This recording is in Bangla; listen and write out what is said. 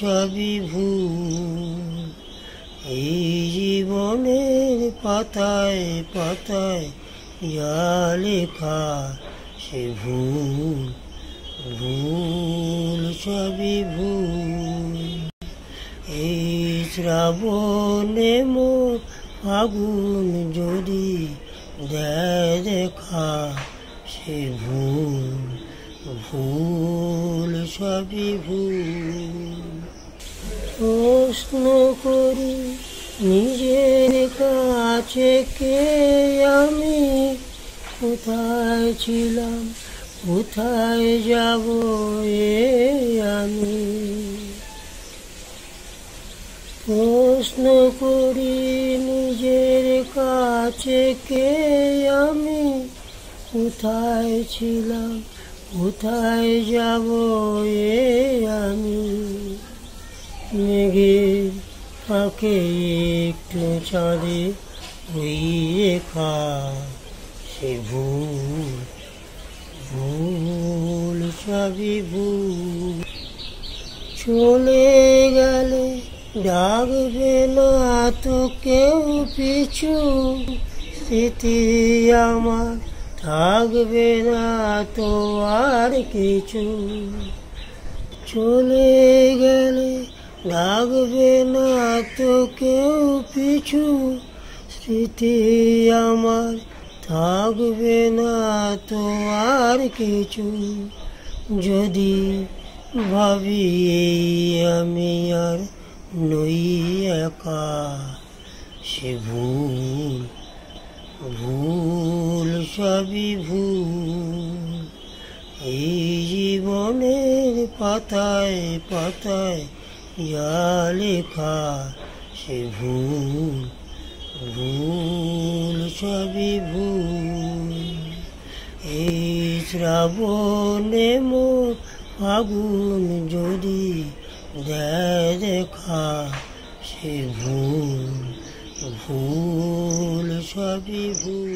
সবই ভুল এই জীবনের পাতায় পাতায় যা লেখা সে ভুল ভুল সবই ভুল এই শ্রাবণে মোর ফাগুন যদি দেখা, সে ভুল ভুল সবই ভুল প্রশ্ন করি, নিজের কাছে কে আমি? কোথায় ছিলাম? কোথায় যাব এ আমি? প্রশ্ন করি, নিজের কাছে কে আমি? কোথায় ছিলাম? কোথায় যাব এ আমি? ফাঁকে একটু চাঁদে রেখা সে ভুল ভুল সবই ভুল চলে গেলে ডাকবে না তো কেউ পিছু। স্মৃতি আমার থাকবে না তো আর কিছু। চলে গেলে ডাকবে না তো কেউ পিছু। স্মৃতি আমার থাকবে না তো আর কিছু। যদি ভাবি আমি আর নই একা, সে ভুল ভুল সবই ভুল। এই জীবনের পাতায় পাতায় লেখা সে ভুল ভুল সবই ভুল। এই শ্রাবণে মোর ফাগুন যদি দেয় দেখা, সে ভুল ভুল সবই ভুল।